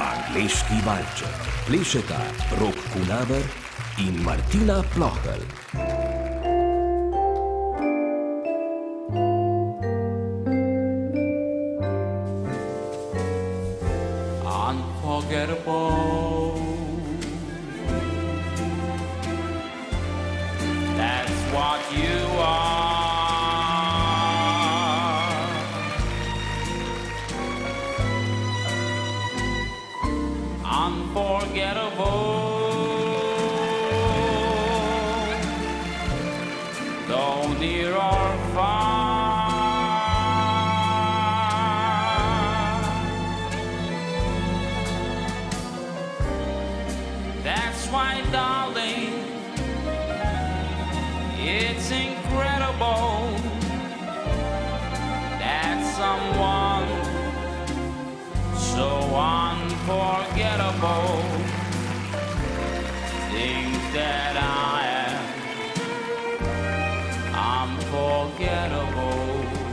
Angleški valček. Plešeta Rok Kunaver in Martina Plohl. That's what you Unforgettable. Though near or far. That's why, darling, it's incredible that someone so unforgettable thinks that I am unforgettable.